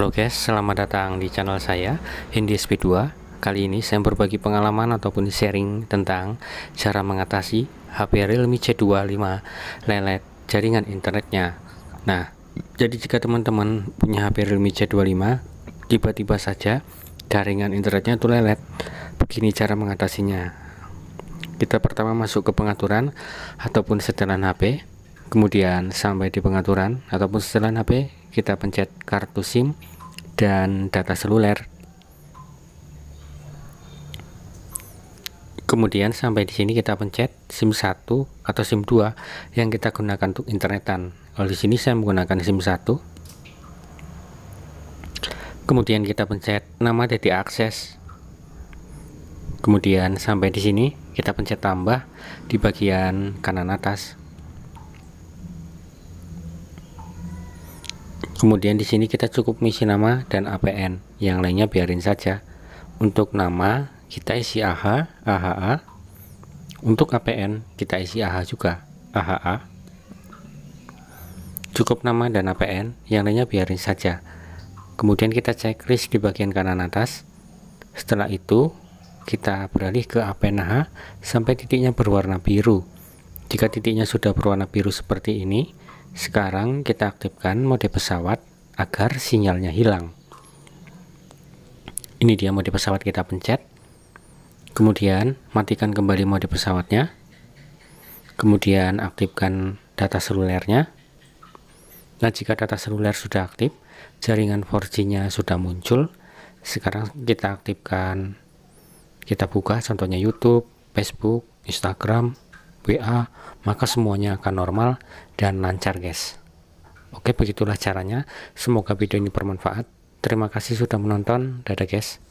Halo guys, selamat datang di channel saya Hindi SP2 Kali ini saya berbagi pengalaman ataupun sharing tentang cara mengatasi HP Realme C25 lelet jaringan internetnya. Nah, jadi jika teman-teman punya HP Realme C25 tiba-tiba saja jaringan internetnya itu lelet begini cara mengatasinya. Kita pertama masuk ke pengaturan ataupun setelan HP kemudian sampai di pengaturan ataupun setelan HP kita pencet kartu SIM dan data seluler. Kemudian sampai di sini kita pencet SIM 1 atau SIM 2 yang kita gunakan untuk internetan. Kalau di sini saya menggunakan SIM 1. Kemudian kita pencet nama titik akses. Kemudian sampai di sini kita pencet tambah di bagian kanan atas. Kemudian di sini kita cukup mengisi nama dan APN, yang lainnya biarin saja. Untuk nama kita isi AH, AHA. Untuk APN kita isi AH juga, AHA. Cukup nama dan APN, yang lainnya biarin saja. Kemudian kita cek list di bagian kanan atas. Setelah itu kita beralih ke APN AH sampai titiknya berwarna biru. Jika titiknya sudah berwarna biru seperti ini, sekarang kita aktifkan mode pesawat agar sinyalnya hilang. Ini dia mode pesawat kita pencet. Kemudian matikan kembali mode pesawatnya. Kemudian aktifkan data selulernya. Nah, jika data seluler sudah aktif, jaringan 4G-nya sudah muncul. Sekarang kita aktifkan kita buka contohnya YouTube, Facebook, Instagram, WA, maka semuanya akan normal dan lancar guys. Oke, begitulah caranya. Semoga video ini bermanfaat. Terima kasih sudah menonton. Dadah guys.